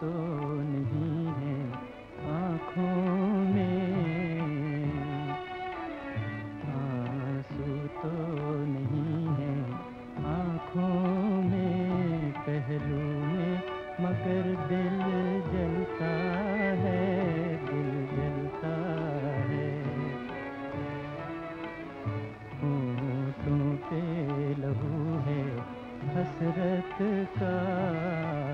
तो नहीं है आँखों में। आँसू तो नहीं है आँखों में। पहलू में मगर दिल जलता है, दिल जलता है। होठों पे लहू है, हसरत का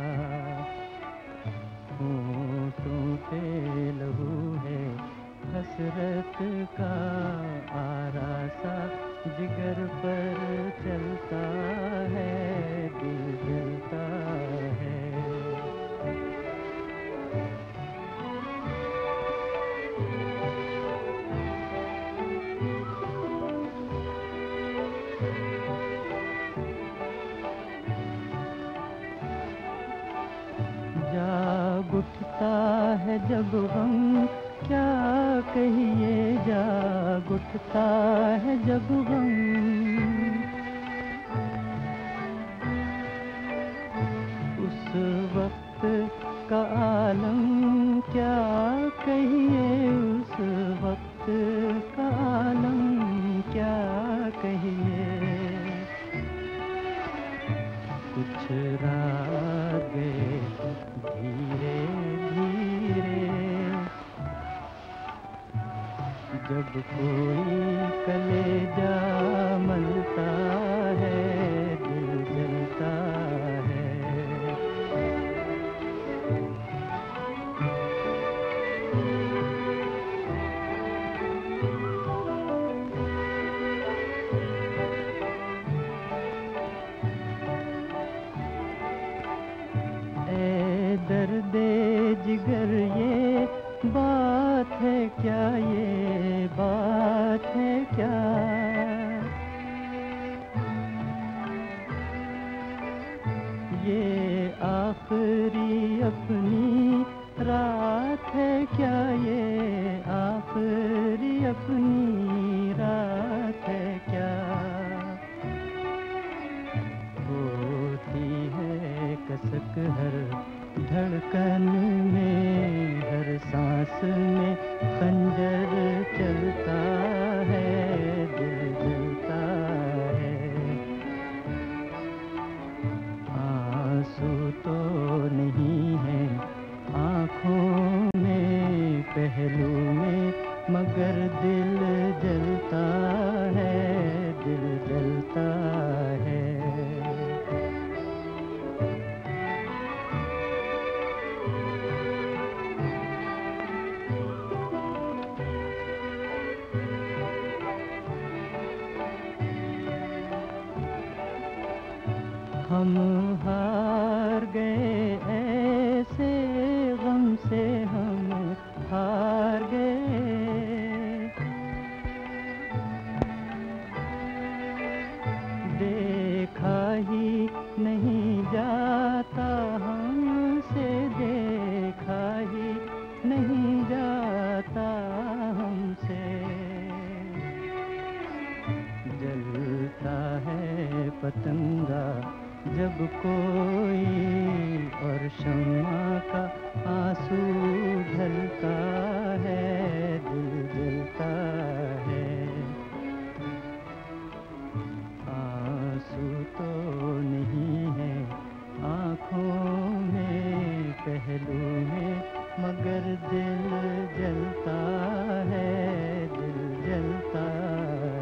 हसरत का आरासा जिगर पर चलता है, दिल जलता है। जाग उठता है जब गम क्या कहिए, जाग उठता है जब गम उस वक्त का आलम क्या कहिए, उस वक्त का आलम क्या कहिए। कुछ राग धीरे धीरे जब कोई कलेजा मलता है, दिल जलता है। ए दर्दे जिगर ये बात है, क्या ये क्या? ये आखिरी अपनी रात है क्या? ये आखिरी अपनी रात है क्या? होती है कसक हर धड़कन में, हर सांस में खंजर चलता आँखों में, पहलू में, मगर दिल जलता है, दिल जलता है। हम हार गए गम से हम हार गए। देखा ही नहीं जाता हमसे, देखा ही नहीं जाता हमसे। जलता है पतंगा जब कोई है मगर दिल जलता है दिल जलता है।